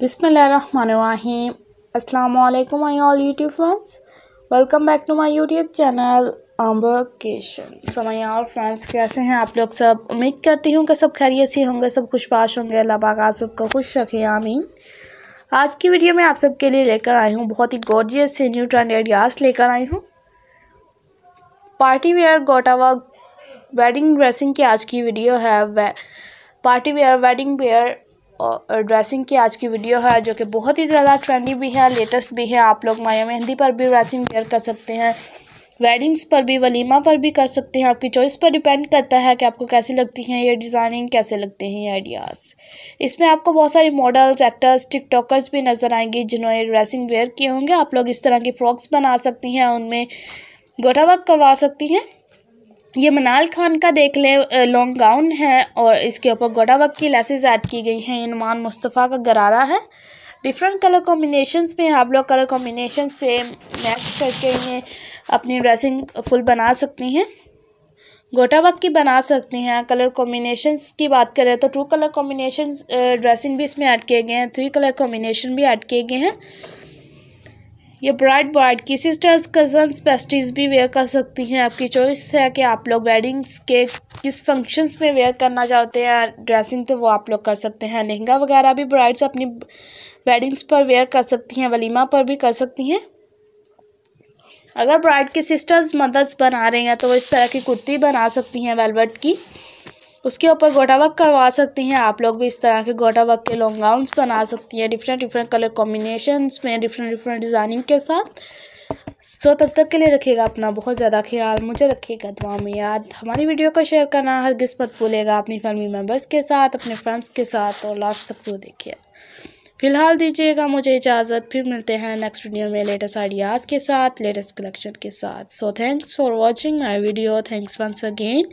Assalamu alaikum my all YouTube friends. Welcome back to my YouTube channel Amber Cation. So my all friends कैसे हैं आप लोग सब? उम्मीद करती हूँ कि सब खैरियत से होंगे, सब खुशबाश होंगे। अल्लाह पाक आप सबको खुश रखे, आमीन। आज की वीडियो में आप सबके लिए लेकर आई हूँ बहुत ही गॉर्जियस से न्यू ट्रेंड आइडियाज़ लेकर आई हूँ। पार्टी वेयर गोटावा वेडिंग ड्रेसिंग की आज की वीडियो है। पार्टी वेयर वेडिंग वेयर और ड्रेसिंग की आज की वीडियो है, जो कि बहुत ही ज़्यादा ट्रेंडी भी है लेटेस्ट भी है। आप लोग माया मेहंदी पर भी ड्रेसिंग वेयर कर सकते हैं वेडिंग्स पर भी, वलीमा पर भी कर सकते हैं। आपकी चॉइस पर डिपेंड करता है कि आपको कैसी लगती हैं ये डिज़ाइनिंग कैसे लगते हैं ये आइडियाज़ इसमें आपको बहुत सारी मॉडल्स एक्टर्स टिकटॉकर्स भी नज़र आएँगी, जिन्होंने ड्रेसिंग वेयर किए होंगे। आप लोग इस तरह की फ्रॉक्स बना सकती हैं, उनमें गोटा वर्क करवा सकती हैं। ये मनाल खान का देख ले लॉन्ग गाउन है और इसके ऊपर गोडा वर्क की लेसेस ऐड की गई हैं। इनमान मुस्तफ़ा का गरारा है। डिफरेंट कलर कॉम्बिनेशंस में आप लोग कलर कॉम्बिनेशन से मैच करके इन्हें अपनी ड्रेसिंग फुल बना सकती हैं। गोटा वर्क की बना सकती हैं। कलर कॉम्बिनेशंस की बात करें तो टू कलर कॉम्बिनेशन ड्रेसिंग भी इसमें ऐड किए गए हैं। थ्री कलर कॉम्बिनेशन भी ऐड किए गए हैं। ये ब्राइड ब्राइड की सिस्टर्स कजन्स पेस्टीज भी वेयर कर सकती हैं। आपकी चॉइस है कि आप लोग वेडिंग्स के किस फ़ंक्शंस में वेयर करना चाहते हैं ड्रेसिंग तो वो आप लोग कर सकते हैं। लहंगा वगैरह भी ब्राइड्स अपनी वेडिंग्स पर वेयर कर सकती हैं, वलीमा पर भी कर सकती हैं। अगर ब्राइड की सिस्टर्स मदर्स बना रही हैं तो वो इस तरह की कुर्ती बना सकती हैं वेलवेट की। उसके ऊपर गोटा वर्क करवा सकती हैं। आप लोग भी इस तरह के गोटा वर्क के लॉन्ग गाउन्स बना सकती हैं। डिफरेंट डिफरेंट कलर कॉम्बिनेशंस में डिफरेंट डिफरेंट डिज़ाइनिंग के साथ। सो तब तक के लिए रखिएगा अपना बहुत ज़्यादा ख्याल। मुझे रखिएगा दुआ में याद। हमारी वीडियो को शेयर करना हर किस मत भूलेगा अपनी फैमिली मेंबर्स के साथ, अपने फ्रेंड्स के साथ और लास्ट तक जो देखिए। फ़िलहाल दीजिएगा मुझे इजाज़त। फिर मिलते हैं नेक्स्ट वीडियो में लेटेस्ट आइडियाज़ के साथ लेटेस्ट कलेक्शन के साथ। So thanks for watching my video thanks once again